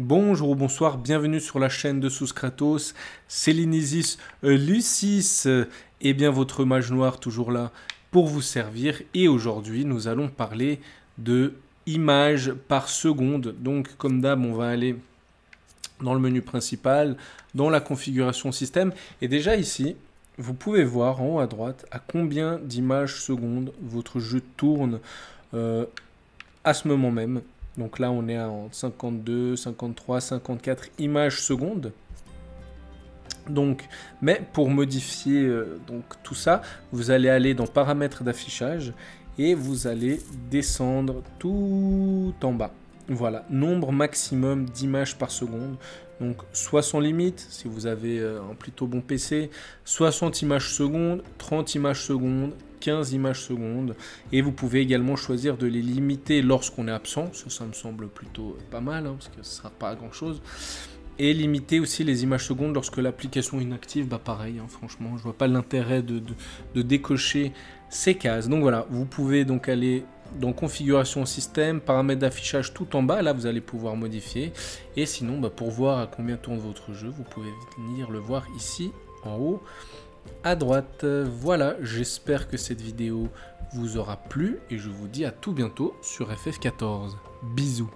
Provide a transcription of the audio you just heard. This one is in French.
Bonjour ou bonsoir, bienvenue sur la chaîne de Sous Kratos, c'est Linisis euh, Lucis, et bien votre mage noir toujours là pour vous servir. Et aujourd'hui, nous allons parler de images par seconde. Donc, comme d'hab, on va aller dans le menu principal, dans la configuration système. Et déjà ici, vous pouvez voir en haut à droite à combien d'images secondes votre jeu tourne euh, à ce moment même. Donc là, on est à 52, 53, 54 images secondes. Donc, mais pour modifier euh, donc tout ça, vous allez aller dans paramètres d'affichage et vous allez descendre tout en bas. Voilà, nombre maximum d'images par seconde. Donc soit sans limite, si vous avez euh, un plutôt bon PC, 60 images secondes, 30 images secondes, 15 images secondes. Et vous pouvez également choisir de les limiter lorsqu'on est absent. Ça, ça me semble plutôt pas mal, hein, parce que ce ne sera pas grand chose. Et limiter aussi les images secondes lorsque l'application est inactive. Bah pareil, hein, franchement, je vois pas l'intérêt de, décocher ces cases. Donc voilà, vous pouvez donc aller dans configuration système, paramètres d'affichage tout en bas, là vous allez pouvoir modifier. Et sinon, bah, pour voir à combien tourne votre jeu, vous pouvez venir le voir ici en haut à droite. Voilà, j'espère que cette vidéo vous aura plu et je vous dis à tout bientôt sur FF14. Bisous